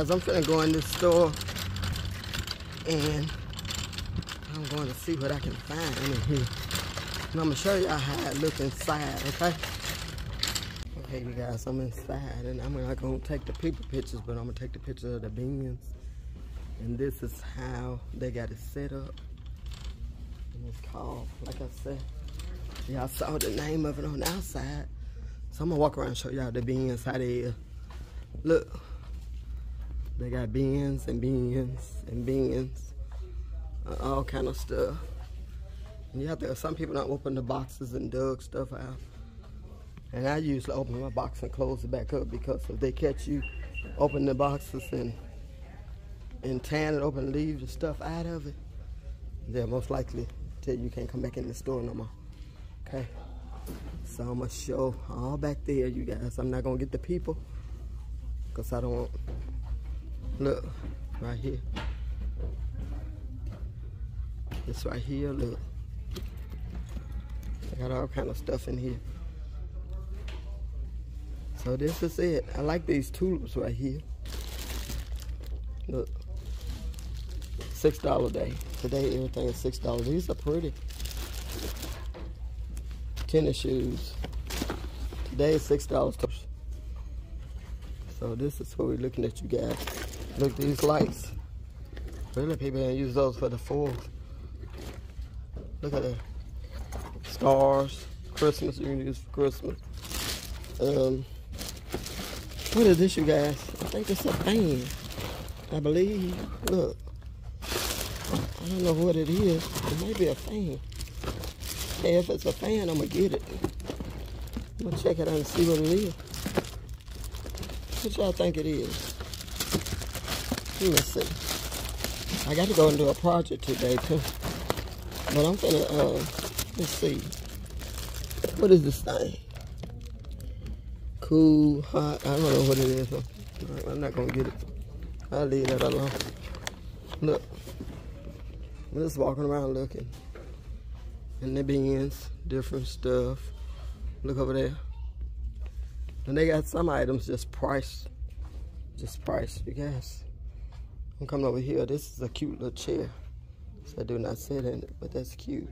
guys, I'm gonna go in this store and I'm going to see what I can find in here. And I'm gonna show y'all how it look inside, okay? Okay, you guys, I'm inside and I'm not gonna take the people pictures, but I'm gonna take the picture of the beans. And this is how they got it set up. And it's called, like I said, y'all saw the name of it on the outside. So I'm gonna walk around and show y'all the beans, how they. Look, they got beans and beans and beans, uh, all kind of stuff. And you have to, some people don't open the boxes and dug stuff out. And I usually open my box and close it back up because if they catch you open the boxes and and tan it open leaves and leave the stuff out of it, they'll most likely tell you you can't come back in the store no more. Okay? So I'm gonna show all back there, you guys. I'm not gonna get the people because I don't want, look, right here. This right here, look. I got all kind of stuff in here. So this is it. I like these tulips right here. Look. Six dollar day. Today everything is six dollars. These are pretty. Tennis shoes. Today is six dollars. So this is what we're looking at you guys. Look at these lights. Really people don't use those for the fourth. Look at that. Stars. Christmas you can use for Christmas. Um what is this, you guys? I think it's a fan. I believe. Look. I don't know what it is. It may be a fan. Hey, if it's a fan, I'm going to get it. I'm going to check it out and see what it is. What y'all think it is? See. I got to go and do a project today, too. But I'm to, uh, let's see. What is this thing? cool, hot. I don't know what it is. I'm not gonna get it. I'll leave that alone. Look, I'm just walking around looking. And the beans, different stuff. Look over there. And they got some items just priced. Just priced, you guys. I'm coming over here. This is a cute little chair. So I do not sit in it, but that's cute.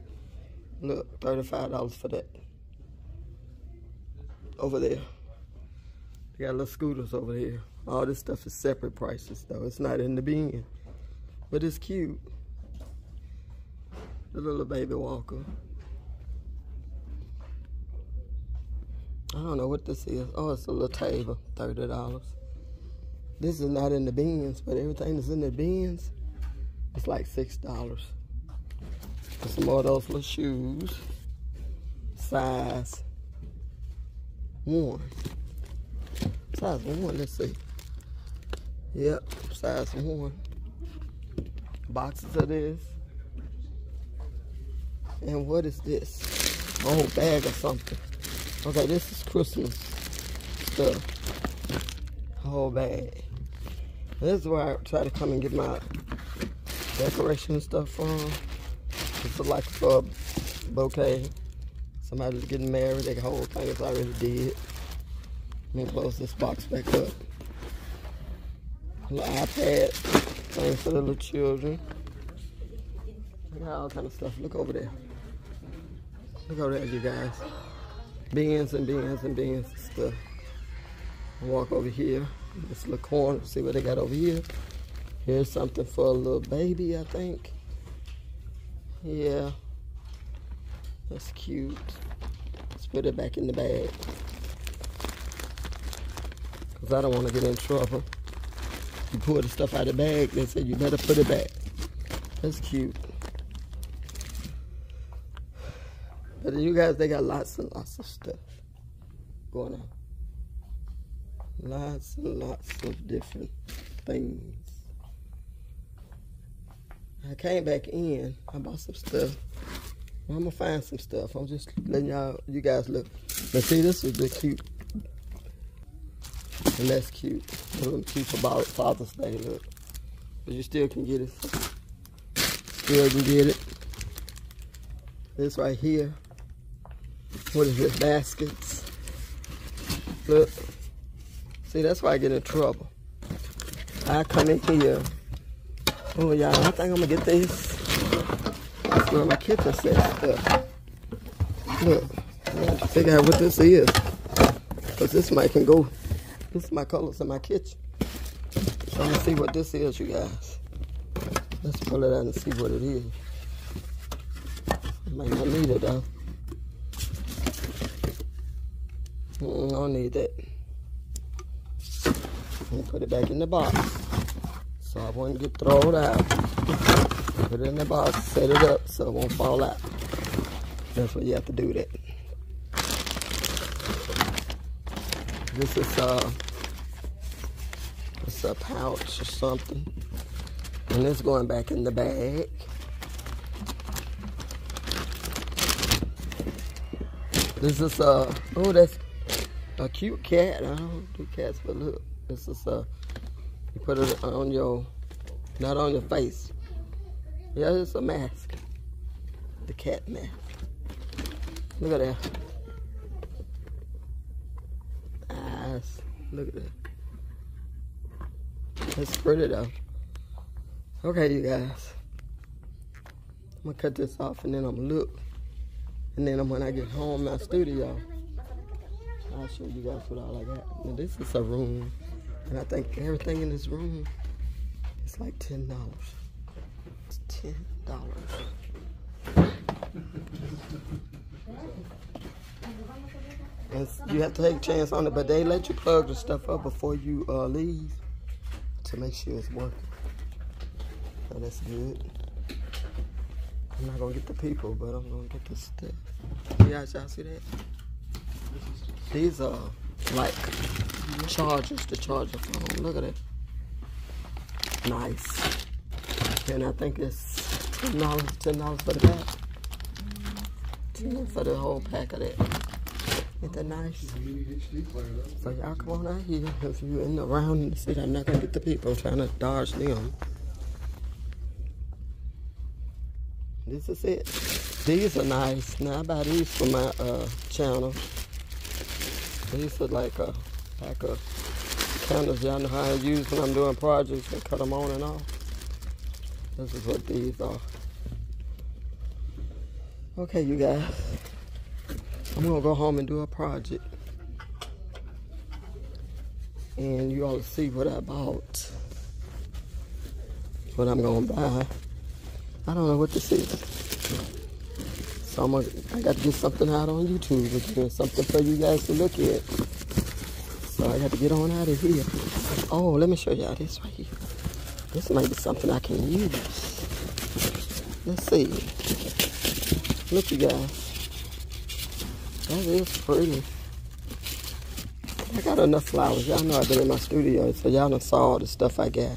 Look, $35 for that. Over there. They got little scooters over here. All this stuff is separate prices though. It's not in the bin. But it's cute. The little baby walker. I don't know what this is. Oh, it's a little table. $30. This is not in the bins, but everything that's in the bins, it's like $6. some more of those little shoes. Size one. Size one, let's see. Yep, size one. Boxes of this. And what is this? A whole bag or something. Okay, this is Christmas stuff. Whole bag. This is where I try to come and get my decoration stuff from. It's like for a bouquet. Somebody's getting married, the whole thing is already dead. Let me close this box back up. Little iPad, thing for the little children. I got all kind of stuff. Look over there. Look over there, you guys. Beans and beans and beans and stuff. Walk over here. This little corner. See what they got over here. Here's something for a little baby, I think. Yeah. That's cute. Let's put it back in the bag because I don't want to get in trouble. You pull the stuff out of the bag, they say you better put it back. That's cute. But you guys, they got lots and lots of stuff going on. Lots and lots of different things. I came back in. I bought some stuff. I'm gonna find some stuff. I'm just letting y'all, you guys look. But see, this is the cute and that's cute. A little cute for Father's Day, look. But you still can get it. Still can get it. This right here. What is this? Baskets. Look. See, that's why I get in trouble. I come in here. Oh, y'all, I think I'm gonna get this. That's where my kitchen set stuff. Look, I have to figure out what this is. Because this might can go. This is my colors in my kitchen. So gonna see what this is, you guys. Let's pull it out and see what it is. I might not need it though. Mm, I don't need that. And put it back in the box. So I won't get thrown out. Put it in the box, set it up so it won't fall out. That's what you have to do that. This is uh it's a pouch or something. And it's going back in the bag. This is a, oh that's a cute cat. I don't do cats, but look, this is a, you put it on your not on your face. Yeah, it's a mask. The cat mask. Look at that. Eyes. Look at that. That's pretty though. Okay, you guys. I'm gonna cut this off and then I'm gonna look. And then when I get home, my studio, I'll show you guys what all I got. Now this is a room. And I think everything in this room is like $10. It's $10. And you have to take a chance on it, but they let you plug the stuff up before you uh, leave to make sure it's working. So that's good. I'm not gonna get the people, but I'm gonna get the stuff. Guys, y'all see that? These are like chargers to charge the phone. Look at it. Nice. And I think it's ten dollars, ten dollars for the pack. Ten for the whole pack of that. Ain't that nice? So y'all come on out here. If you in around in the city, I'm not gonna get the people. I'm trying to dodge them. This is it. These are nice. Now I buy these for my uh, channel. These are like a like a candles y'all know how I use when I'm doing projects and cut them on and off. This is what these are. Okay, you guys. I'm gonna go home and do a project. And you all see what I bought. What I'm gonna buy. I don't know what this is. So I'm gonna, I got to get something out on YouTube again, something for you guys to look at. So I got to get on out of here. Oh, let me show y'all this right here. This might be something I can use. Let's see. Look, you guys. That is pretty. I got enough flowers. Y'all know I've been in my studio, so y'all done saw all the stuff I got.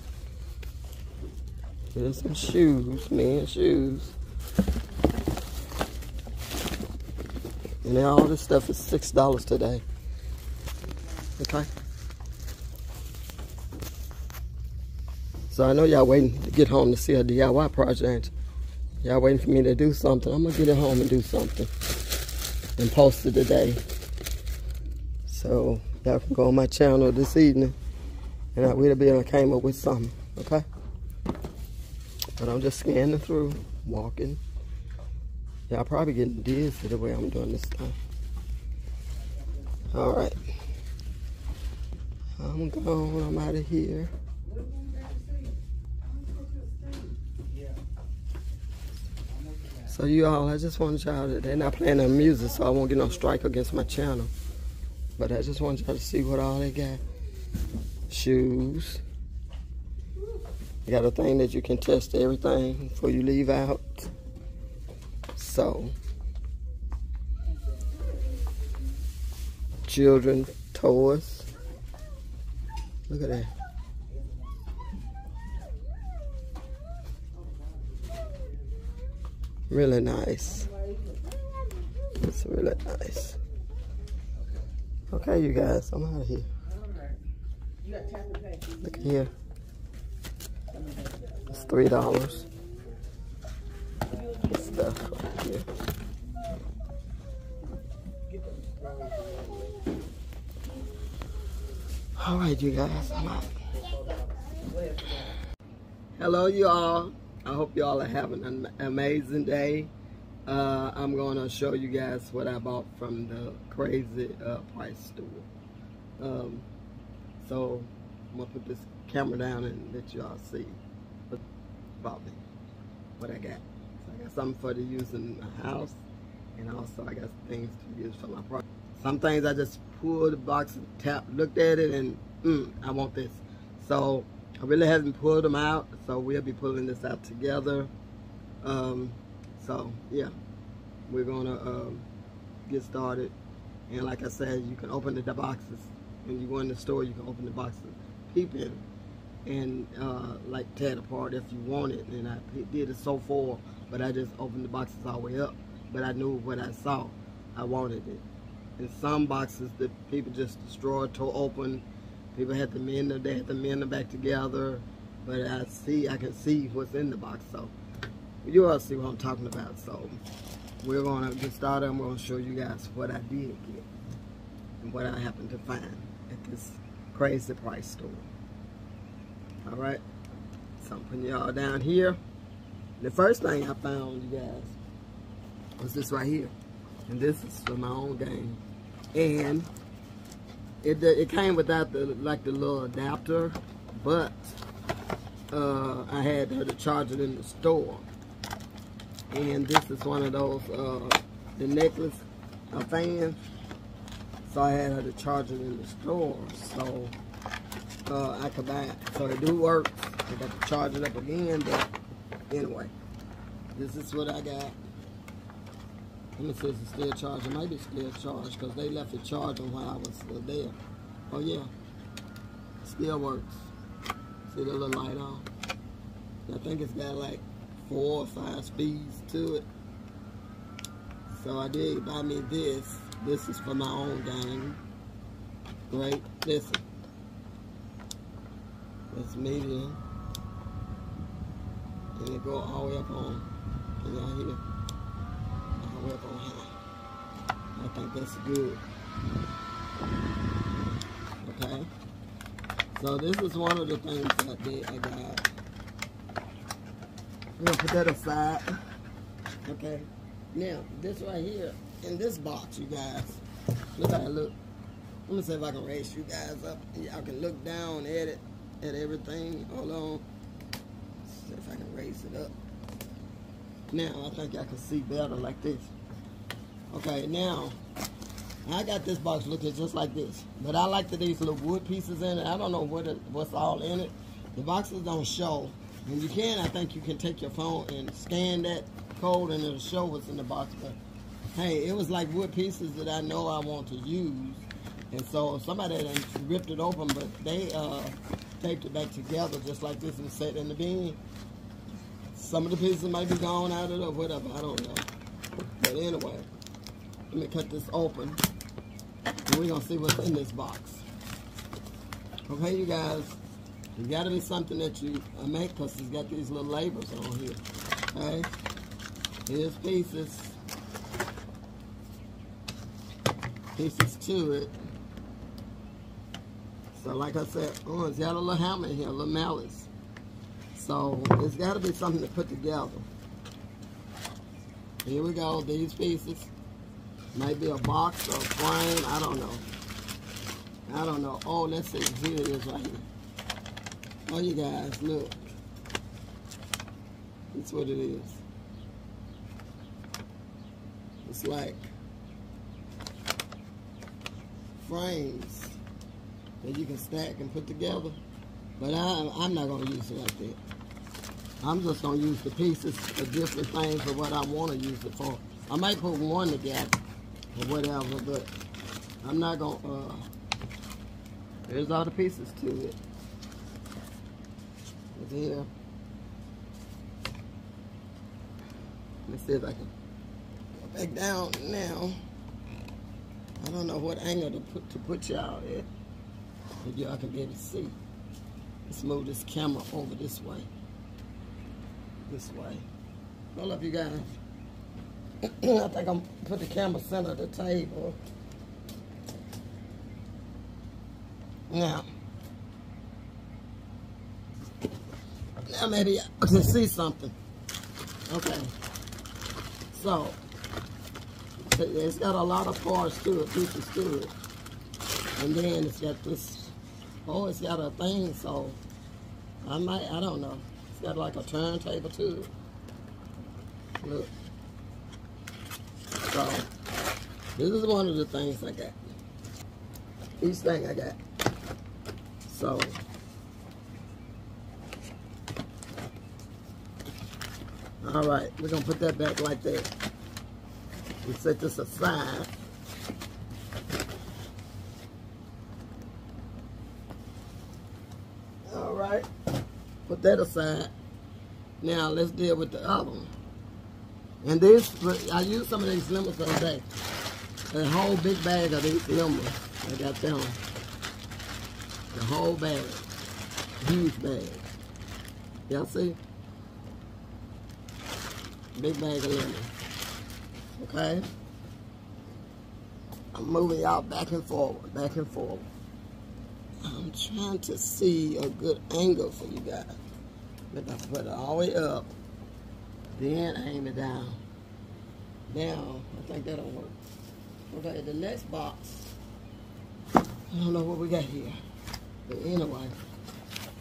There's some shoes, man, shoes. And then all this stuff is six dollars today. Okay. So I know y'all waiting to get home to see a DIY project. Y'all waiting for me to do something. I'm gonna get it home and do something and post it today. So y'all can go on my channel this evening and I will be able to came up with something, okay? But I'm just scanning through, walking. Y'all probably getting dizzy the way I'm doing this stuff. All right. I'm gone, I'm out of here. So you all, I just want y'all to, they're not playing their music, so I won't get no strike against my channel. But I just want y'all to see what all they got. Shoes. Got a thing that you can test everything before you leave out. So, children toys. Look at that. Really nice. It's really nice. Okay, you guys, I'm out of here. Look here. It's three dollars. Stuff right here. All right, you guys, I'm out. Hello, you all. I hope you all are having an amazing day. Uh, I'm going to show you guys what I bought from the Crazy uh, Price store. Um, so I'm going to put this camera down and let you all see about me, what I got. I got something for to use in the house, and also I got things to use for my project. Some things I just pulled the box and tapped, looked at it, and mm, I want this. So I really haven't pulled them out, so we'll be pulling this out together. Um, so yeah, we're gonna um, get started. And like I said, you can open the boxes. When you go in the store, you can open the boxes, peep in, and uh, like tear it apart if you want it. And I did it so far, but I just opened the boxes all the way up. But I knew what I saw. I wanted it. In some boxes, the people just destroyed, tore open. People had to mend them. They had to mend them back together. But I see, I can see what's in the box. So you all see what I'm talking about. So we're gonna get started. I'm gonna show you guys what I did get and what I happened to find at this crazy price store. All right, so I'm putting y'all down here. The first thing I found, you guys, was this right here, and this is for my own game. And it it came without the like the little adapter, but uh, I had her to charge it in the store. And this is one of those uh, the necklace uh, fans so I had her to charge it in the store. So uh, I could buy it. So it do work. I got to charge it up again but anyway this is what I got let me see if it's still charging maybe it's still charged because they left it charging while I was still there oh yeah still works see the little light on I think it's got like four or five speeds to it. So I did buy me this. This is for my own game. Great. Listen. It's medium. And it go all the way up on. Can y'all hear? All the way up on high. I think that's good. Okay. So this is one of the things I did I got. I'm gonna put that aside. Okay. Now, this right here, in this box, you guys, look how it look. Let me see if I can raise you guys up. Y'all can look down at it, at everything. Hold on. See if I can raise it up. Now, I think I can see better like this. Okay, now, I got this box looking just like this. But I like that these little wood pieces in it. I don't know what it, what's all in it. The boxes don't show. And you can, I think you can take your phone and scan that code and it'll show what's in the box. But hey, it was like wood pieces that I know I want to use. And so somebody ripped it open, but they uh, taped it back together just like this and set in the bin. Some of the pieces might be gone out of it or whatever, I don't know. But anyway, let me cut this open. And we're gonna see what's in this box. Okay, you guys. It got to be something that you uh, make because it's got these little labels on here. Okay? Here's pieces. Pieces to it. So like I said, oh, it's got a little hammer here, a little malice. So it's got to be something to put together. Here we go, these pieces. Maybe a box or a frame, I don't know. I don't know. Oh, let's see, here it is right here. Oh, you guys, look. That's what it is. It's like frames that you can stack and put together. But I, I'm not going to use it like that. I'm just going to use the pieces for different things for what I want to use it for. I might put one together or whatever, but I'm not going to... Uh, there's all the pieces to it there. Let's see if I can go back down now. I don't know what angle to put to put y'all at. But y'all can be able to see. Let's move this camera over this way. This way. Hold up, you guys. I think I'm put the camera center of the table. Now, Yeah, maybe I can see something. Okay. So, it's got a lot of parts to it, pieces to it. And then it's got this, oh, it's got a thing, so I might, I don't know. Got like a turntable too. Look. So, this is one of the things I got. Each thing I got. So, all right, we're gonna put that back like that. We set this aside. All right, that aside. Now let's deal with the other one. And this, I used some of these lemons the other day. A whole big bag of these lemons. I got them. The whole bag. Huge bag. Y'all see? Big bag of lemons. Okay? I'm moving y'all back and forward, back and forward. I'm trying to see a good angle for you guys. Put it all the way up. Then aim it down. Now, I think that'll work. Okay, the next box. I don't know what we got here. But anyway,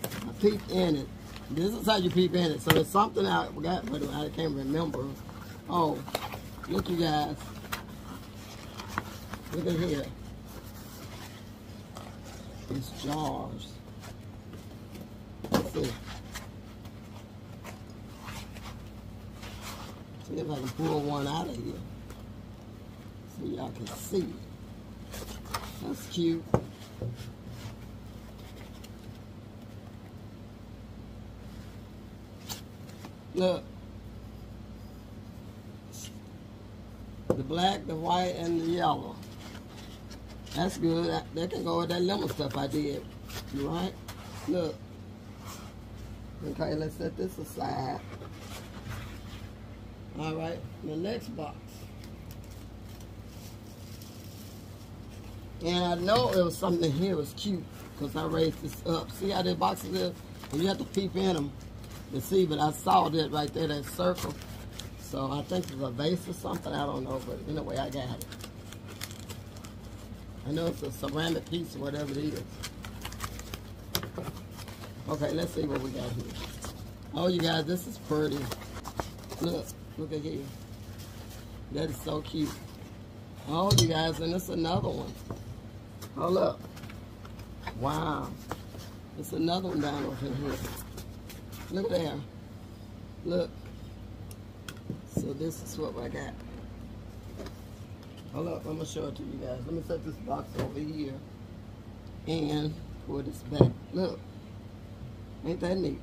I peeped in it. This is how you peep in it. So there's something I forgot, but I can't remember. Oh, look you guys. Look at here. These jars. Let's see. See if I can pull one out of here. So y'all can see. That's cute. Look. The black, the white, and the yellow. That's good. That, that can go with that lemon stuff I did. You right? Look. Okay, let's set this aside. All right, the next box. And I know it was something here was cute because I raised this up. See how the boxes is? And you have to peep in them to see, but I saw that right there, that circle. So I think it's a vase or something. I don't know, but anyway, I got it. I know it's a ceramic piece or whatever it is. Okay, let's see what we got here. Oh, you guys, this is pretty. Look. Look at here. That is so cute. Oh, you guys, and it's another one. Hold up. Wow. It's another one down over here. Look there. Look. So this is what I got. Hold up, I'm gonna show it to you guys. Let me set this box over here and pull this back. Look. Ain't that neat?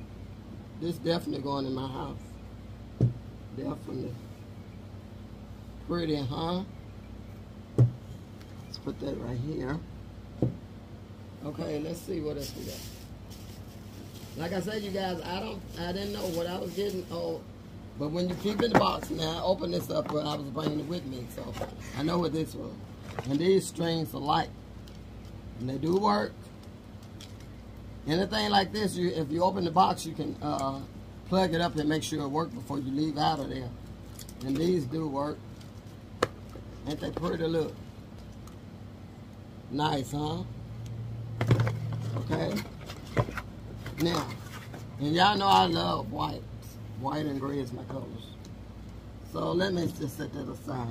This definitely going in my house. Definitely. Pretty, huh? Let's put that right here. Okay, let's see what else we got. Like I said, you guys, I don't, I didn't know what I was getting. Oh, but when you keep in the box, now I open this up, but I was bringing it with me, so I know what this was. And these strings are light, and they do work. Anything like this, you, if you open the box, you can uh, plug it up and make sure it works before you leave out of there. And these do work. Ain't they pretty look? Nice, huh? Okay. Now, and y'all know I love white. White and gray is my colors. So let me just set that aside.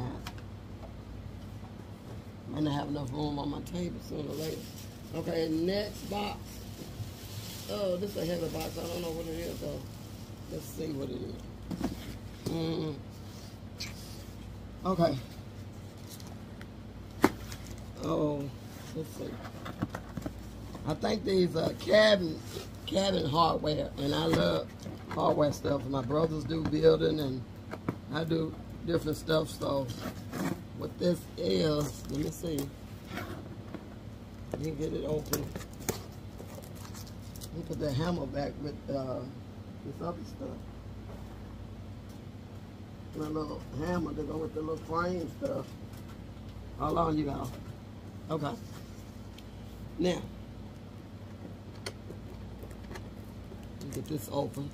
i Might not have enough room on my table sooner or later. Okay, next box. Oh, this is a heavy box. I don't know what it is though. Let's see what it is. Mm. Okay. Oh, let's see. I think these are cabin cabin hardware, and I love hardware stuff. My brothers do building, and I do different stuff. So, what this is, let me see. Let me get it open. Let me put the hammer back with. Uh, this other stuff. And a little hammer to go with the little frame stuff. How long you got? Okay. Now, get this open.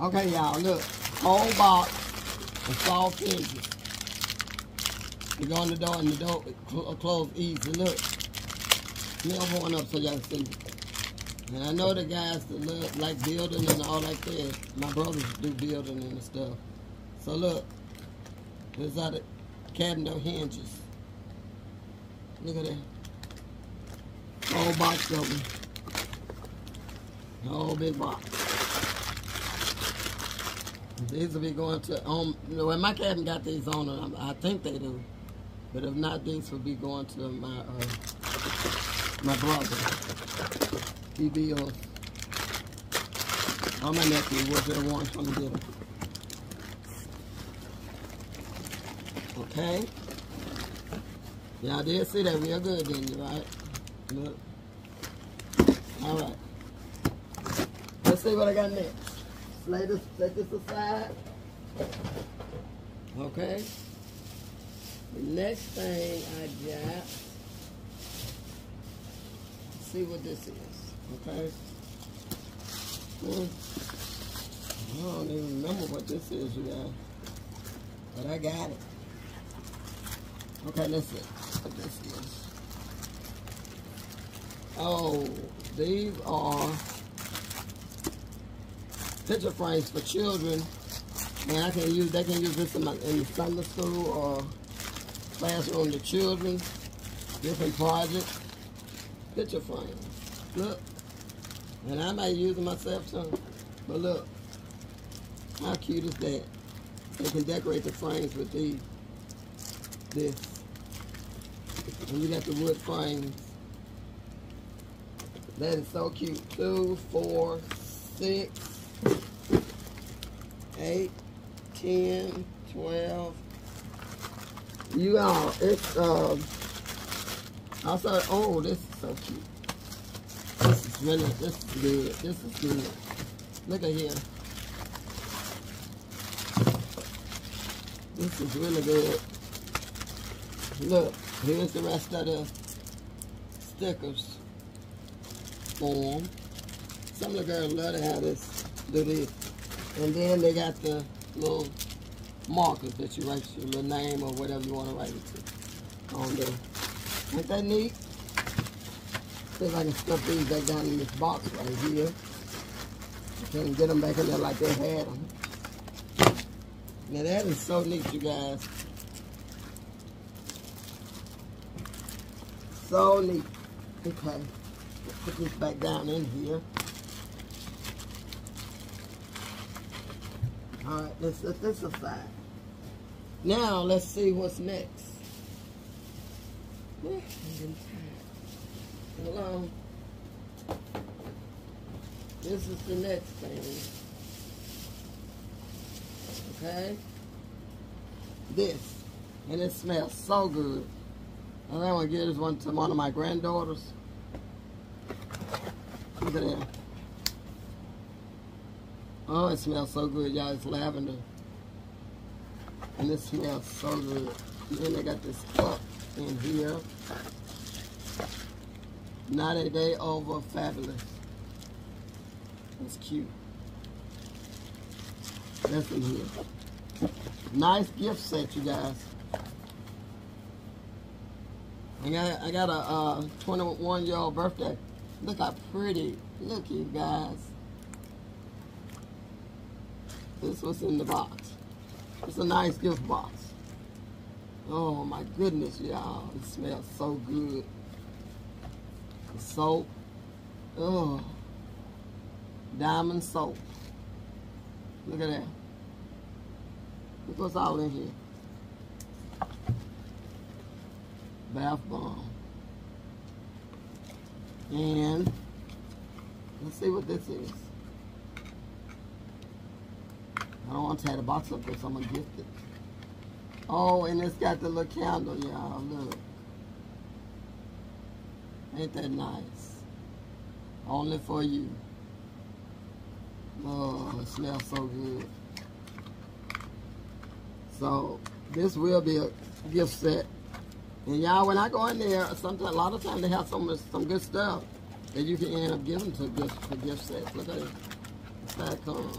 Okay, y'all, look. Whole box of soft hinges. You go in the door and the door cl close easy. Look. Open one up so y'all can see. And I know the guys that look like building and all like that. My brothers do building and stuff. So look. There's are the cabinet hinges. Look at that. Whole box of them. Whole big box. These will be going to, um, when my cabin got these on them, I think they do. But if not, these will be going to my, uh, my brother. He be on, on my nephew, whichever one come to get him. Okay? Y'all did see that real good, didn't you, right? Look. All right. Let's see what I got next. Lay this, set this aside. Okay. The next thing I got, see what this is. Okay. I don't even remember what this is, you guys. But I got it. Okay, let's see what this is. Oh, these are picture frames for children. And I can use, they can use this in, my, in Sunday school or classroom to children, different projects. Picture frames. Look. And I might use them myself too. But look. How cute is that? They can decorate the frames with these. This. And got the wood frames. That is so cute. Two, four, six, eight, ten, twelve. You all, it's um. Also, oh, this is so cute. This is really, this is good. This is good. Look at here. This is really good. Look, here's the rest of the stickers form. Some of the girls love to have this, do this. And then they got the little markers that you write your little name or whatever you want to write it to on there. Ain't that neat? See if I can stuff these back down in this box right here. Can't get them back in there like they had them. Now that is so neat, you guys. So neat. Okay. Put this back down in here. All right, let's set this aside. Now, let's see what's next. Hold on. This is the next thing. Okay? This. And it smells so good. And I want to give this one to one of my granddaughters. Look at that. Oh, it smells so good, y'all. It's lavender. And it smells so good. And then they got this cup in here. Not a day over, fabulous. It's cute. That's in here. Nice gift set, you guys. I got, I got a uh, 21 year old birthday. Look how pretty. Look, you guys. This was in the box. It's a nice gift box. Oh my goodness, y'all. It smells so good. The soap. Oh. Diamond soap. Look at that. Look what's all in here. Bath bomb. And let's see what this is. I don't want to tear the box up because I'm going to gift it. Oh, and it's got the little candle, y'all. Look. Ain't that nice? Only for you. Oh, it smells so good. So, this will be a gift set. And y'all, when I go in there, sometimes a lot of times they have some some good stuff that you can end up giving to gift for gift sets. Look at it. It's that comes.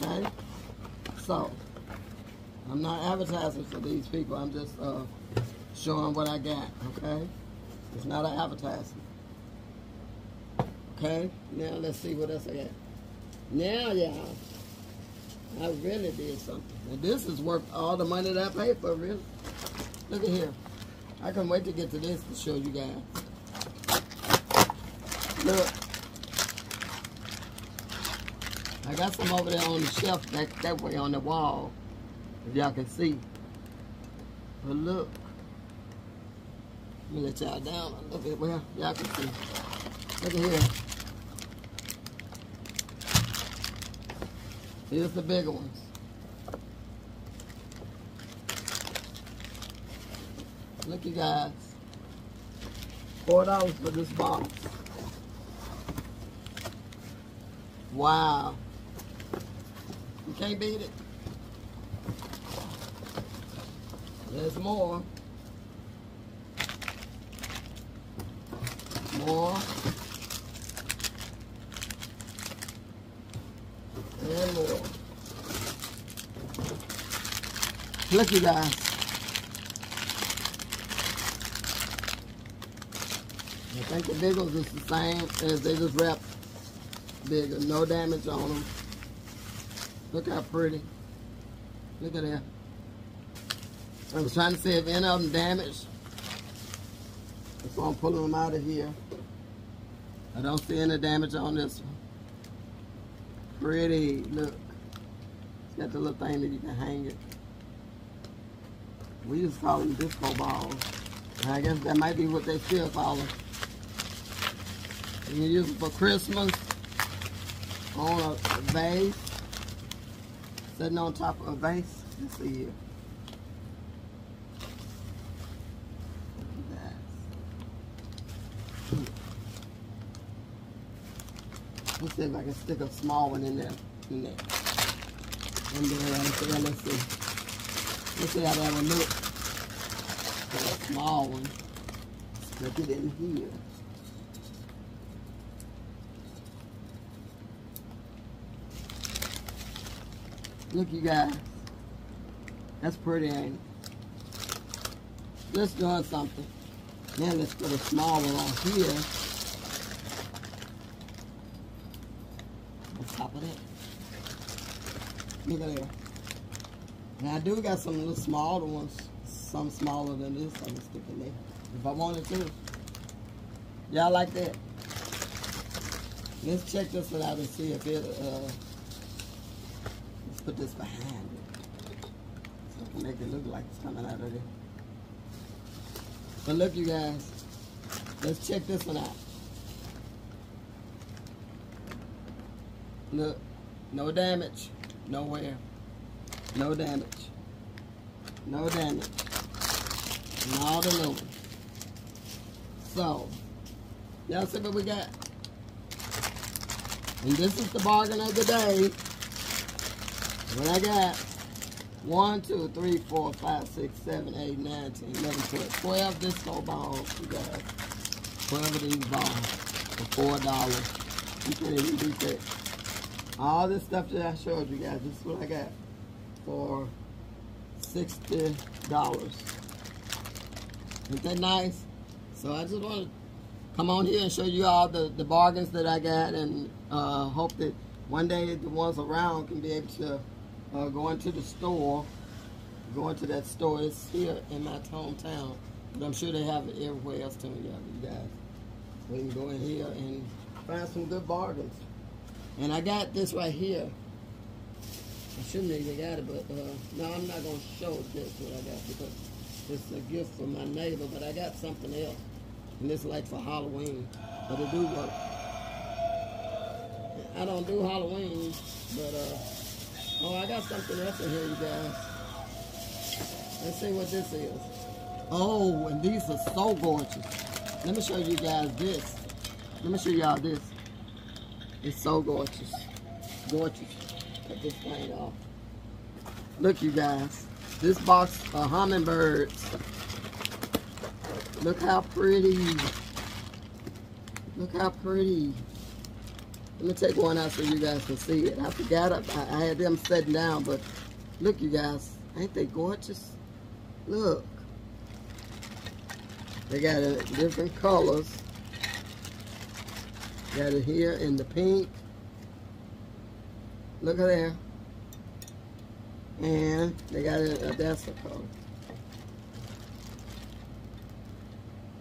Okay? So, I'm not advertising for these people. I'm just uh, showing what I got. Okay? It's not an advertisement. Okay? Now let's see what else I got. Now, y'all, I really did something. And this is worth all the money that I paid for, really. Look at here. I can't wait to get to this to show you guys. Look. I got some over there on the shelf that, that way on the wall. If y'all can see. But look. Let me let y'all down a little bit. Well, y'all can see. Look at here. Here's the bigger ones. Look, you guys. Four dollars for this box. Wow. You can't beat it. There's more. More. And more. Look, you guys. I think the big ones is the same as they just wrap bigger. No damage on them. Look how pretty. Look at that. I was trying to see if any of them damaged. So I'm pulling them out of here. I don't see any damage on this one. Pretty, look. It's got the little thing that you can hang it. We just call them disco balls. I guess that might be what they still call them. You can use it for Christmas, on a vase, sitting on top of a vase. Let's see here. Let's see if I can stick a small one in there. In there. And then uh, let's see, let's see. Let's see how that one looks. a small one. Stick it in here. Look, you guys. That's pretty, ain't it? Let's do something. Now let's put a small one on here. On top of that. Look at there. Now I do got some little smaller ones. Some smaller than this. I can stick in there. If I wanted to. Y'all like that? Let's check this one out and see if it uh let's put this behind it. So I can make it look like it's coming out of there. But look, you guys. Let's check this one out. Look. No damage. Nowhere. No damage. No damage. And all the ones. So, y'all see what we got? And this is the bargain of the day. What I got? 1, 2, 3, 4, 5, 6, 7, 8, 9, 10, 11, 12. 12 disco balls, you guys. 12 of these balls for $4. You can't even beat that. All this stuff that I showed you guys, this is what I got for $60. Isn't that nice? So I just want to come on here and show you all the, the bargains that I got and uh, hope that one day the ones around can be able to uh, going to the store, go into that store. It's here in my hometown, but I'm sure they have it everywhere else too, you guys. We can go in here and find some good bargains. And I got this right here. I shouldn't have even got it, but uh, no, I'm not going to show this what I got because it's a gift from my neighbor, but I got something else. And it's like for Halloween, but it do work. I don't do Halloween, but uh, Oh, I got something else in here, you guys. Let's see what this is. Oh, and these are so gorgeous. Let me show you guys this. Let me show y'all this. It's so gorgeous. Gorgeous. Cut this thing off. Look, you guys. This box of hummingbirds. Look how pretty. Look how pretty. Let me take one out so you guys can see it. I forgot I, I had them sitting down, but look, you guys, ain't they gorgeous? Look. They got different colors. Got it here in the pink. Look at there. And they got it in a desert color.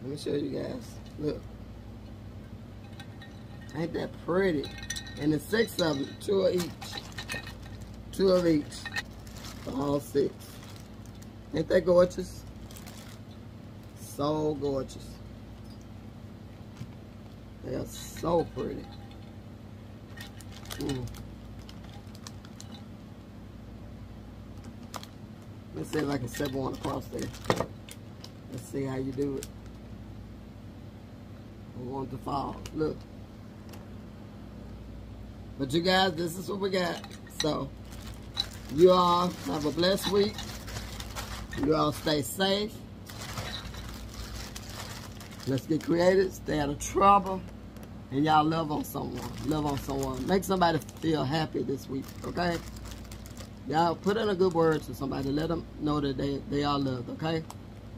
Let me show you guys. Look. Ain't that pretty? And the six of them, two of each. Two of each. For all six. Ain't that gorgeous? So gorgeous. They are so pretty. Mm. Let's see if I can set one across there. Let's see how you do it. I want to fall. Look. But you guys, this is what we got. So, you all have a blessed week. You all stay safe. Let's get creative. Stay out of trouble. And y'all love on someone. Love on someone. Make somebody feel happy this week, okay? Y'all put in a good word to somebody. Let them know that they, they are loved, okay?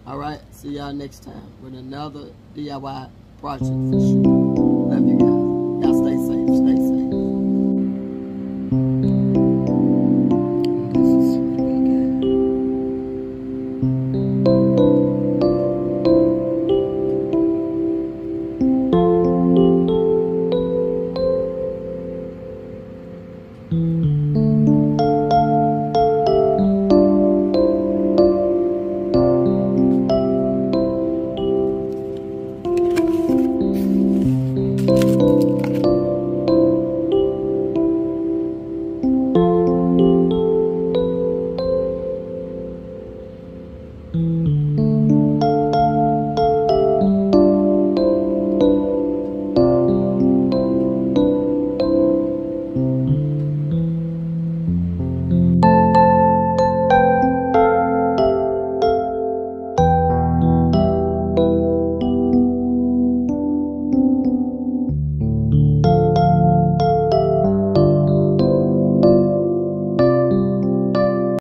All right. See y'all next time with another DIY project